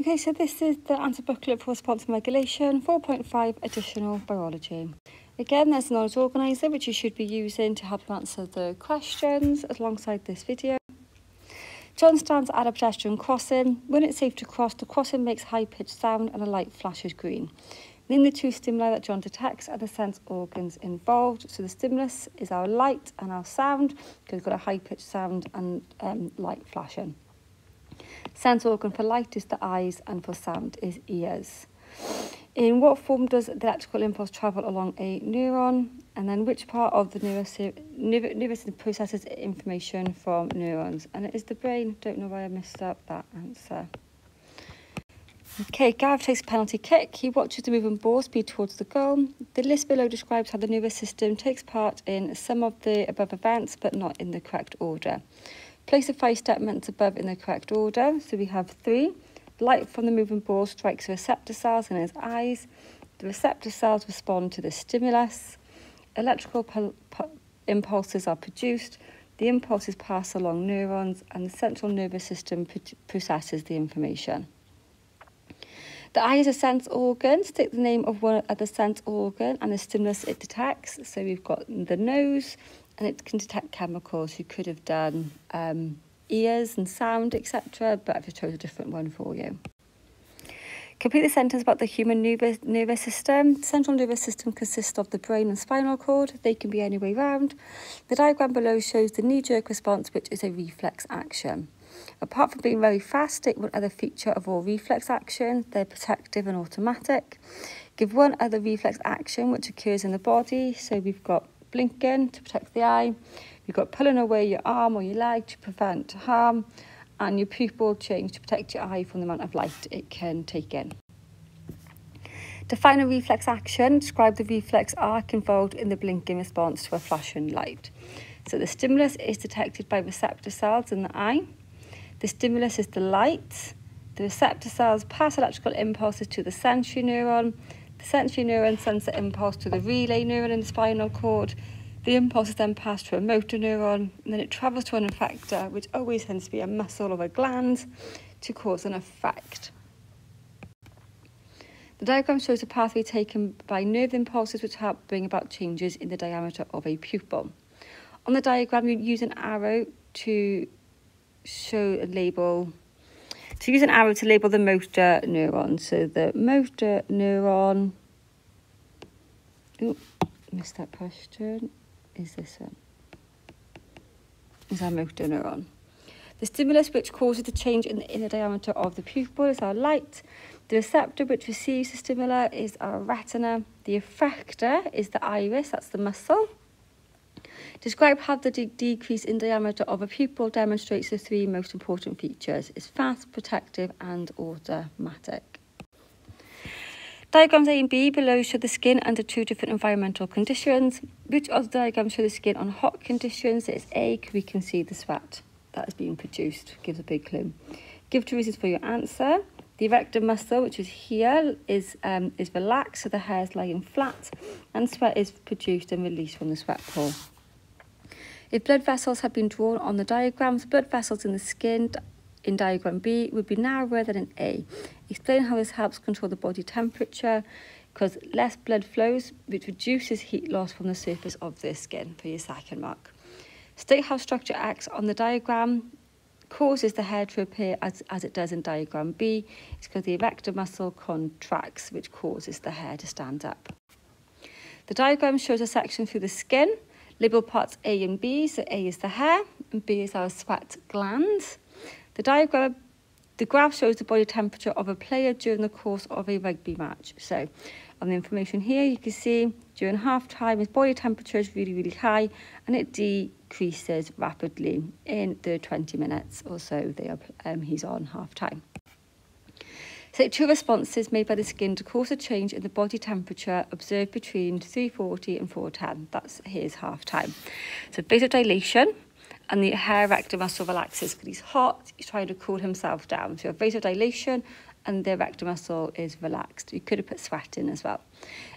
Okay, so this is the answer booklet for response regulation, 4.5 additional biology. Again, there's a knowledge organiser which you should be using to help you answer the questions alongside this video. John stands at a pedestrian crossing. When it's safe to cross, the crossing makes high-pitched sound and a light flashes green. Name the two stimuli that John detects and the sense organs involved. So the stimulus is our light and our sound, because we've got a high-pitched sound and um, light flashing. Sense organ for light is the eyes and for sound is ears. In what form does the electrical impulse travel along a neuron? And then which part of the nervous system processes information from neurons? And it is the brain. Don't know why I missed up that answer. Okay, Gav takes a penalty kick. He watches the moving ball speed towards the goal. The list below describes how the nervous system takes part in some of the above events, but not in the correct order. Place the five statements above in the correct order. So we have three. Light from the moving ball strikes receptor cells in his eyes. The receptor cells respond to the stimulus. Electrical impulses are produced. The impulses pass along neurons and the central nervous system processes the information. The eye is a sense organ. Stick the name of one other sense organ and the stimulus it detects. So we've got the nose, and it can detect chemicals. You could have done um, ears and sound, etc., but I've just chose a different one for you. Complete the sentence about the human nervous, nervous system. The central nervous system consists of the brain and spinal cord. They can be any way round. The diagram below shows the knee-jerk response, which is a reflex action. Apart from being very fast, state one other feature of all reflex actions. They're protective and automatic. Give one other reflex action which occurs in the body. So we've got blinking to protect the eye. You've got pulling away your arm or your leg to prevent harm. And your pupil change to protect your eye from the amount of light it can take in. Define a reflex action. Describe the reflex arc involved in the blinking response to a flashing light. So the stimulus is detected by receptor cells in the eye. The stimulus is the light. The receptor cells pass electrical impulses to the sensory neuron. The sensory neuron sends the impulse to the relay neuron in the spinal cord. The impulse is then passed to a motor neuron, and then it travels to an effector, which always tends to be a muscle or a gland, to cause an effect. The diagram shows a pathway taken by nerve impulses which help bring about changes in the diameter of a pupil. On the diagram, you use an arrow to show a label to use an arrow to label the motor neuron. So the motor neuron, oh, missed that question, is this one. Is our motor neuron. The stimulus which causes the change in the inner diameter of the pupil is our light. The receptor which receives the stimuli is our retina. The effector is the iris, that's the muscle. Describe how the de decrease in diameter of a pupil demonstrates the three most important features. It's fast, protective and automatic. Diagrams A and B below show the skin under two different environmental conditions. Which of the diagrams show the skin on hot conditions? It's A, we can see the sweat that is being produced. Gives a big clue. Give two reasons for your answer. The erector muscle, which is here, is, um, is relaxed, so the hair is lying flat, and sweat is produced and released from the sweat pore. If blood vessels had been drawn on the diagrams, blood vessels in the skin in diagram B would be narrower than in A. Explain how this helps control the body temperature because less blood flows, which reduces heat loss from the surface of the skin for your second mark. State how structure acts on the diagram causes the hair to appear as, as it does in diagram B. It's because the erector muscle contracts, which causes the hair to stand up. The diagram shows a section through the skin Label parts A and B, so A is the hair and B is our sweat gland. The diagram, the graph shows the body temperature of a player during the course of a rugby match. So on the information here, you can see during half time, his body temperature is really, really high and it decreases rapidly in the 20 minutes or so they are, um, he's on half time. Two responses made by the skin to cause a change in the body temperature observed between 340 and 410. That's his half time. So vasodilation and the hair erector muscle relaxes because he's hot, he's trying to cool himself down. So vasodilation and the erector muscle is relaxed. You could have put sweat in as well.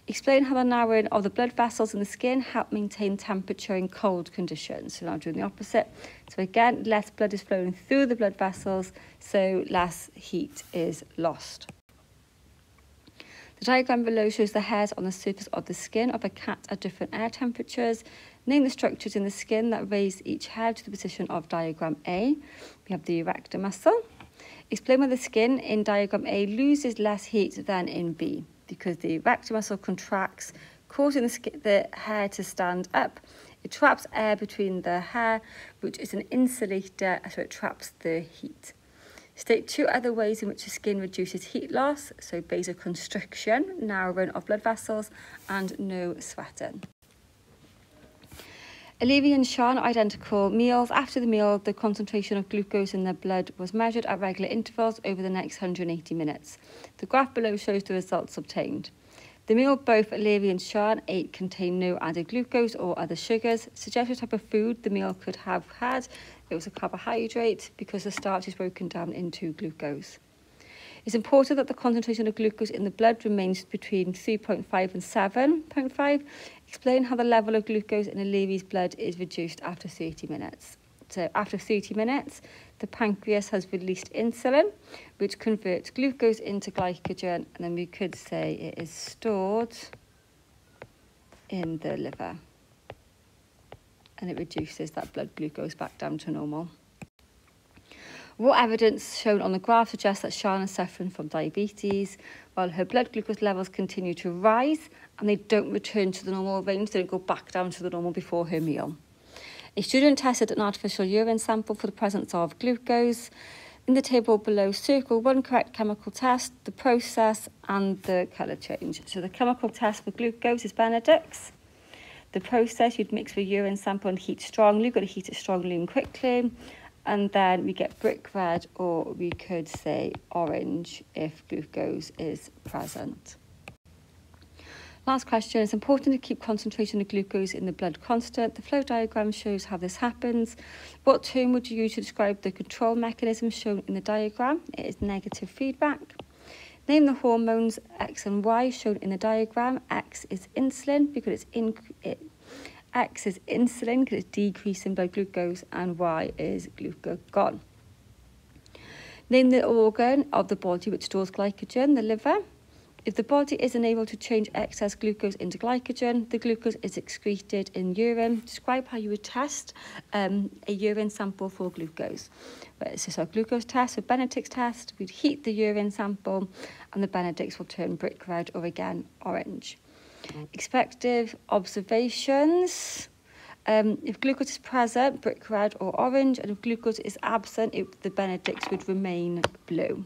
Explain how the narrowing of the blood vessels in the skin help maintain temperature in cold conditions. So now I'm doing the opposite. So again, less blood is flowing through the blood vessels, so less heat is lost. The diagram below shows the hairs on the surface of the skin of a cat at different air temperatures. Name the structures in the skin that raise each hair to the position of diagram A. We have the erector muscle. Explain why the skin in diagram A loses less heat than in B because the erector muscle contracts, causing the, skin, the hair to stand up. It traps air between the hair, which is an insulator, so it traps the heat. State two other ways in which the skin reduces heat loss, so vasoconstriction, narrowing of blood vessels, and no sweating. Olivia and Sean identical meals. After the meal, the concentration of glucose in their blood was measured at regular intervals over the next 180 minutes. The graph below shows the results obtained. The meal both Olivia and Sean ate contained no added glucose or other sugars. Suggested type of food the meal could have had. It was a carbohydrate because the starch is broken down into glucose. It's important that the concentration of glucose in the blood remains between 3.5 and 7.5. Explain how the level of glucose in Olivia's blood is reduced after 30 minutes. So after 30 minutes, the pancreas has released insulin, which converts glucose into glycogen, and then we could say it is stored in the liver. And it reduces that blood glucose back down to normal. What evidence shown on the graph suggests that Shana is suffering from diabetes, while her blood glucose levels continue to rise and they don't return to the normal range, they don't go back down to the normal before her meal. A student tested an artificial urine sample for the presence of glucose. In the table below, circle one correct chemical test, the process and the colour change. So the chemical test for glucose is Benedict's. The process, you'd mix the urine sample and heat strongly. You've got to heat it strongly and quickly and then we get brick red or we could say orange if glucose is present. Last question, it's important to keep concentration of glucose in the blood constant. The flow diagram shows how this happens. What term would you use to describe the control mechanism shown in the diagram? It is negative feedback. Name the hormones X and Y shown in the diagram. X is insulin because it's in, it X is insulin because it's decreasing blood glucose and Y is glucagon. Name the organ of the body which stores glycogen, the liver. If the body is unable to change excess glucose into glycogen, the glucose is excreted in urine. Describe how you would test um, a urine sample for glucose. But it's just a glucose test, a Benedict's test. We'd heat the urine sample and the Benedict's will turn brick red or again orange. Expected observations. Um, if glucose is present, brick red or orange, and if glucose is absent, it, the Benedict's would remain blue.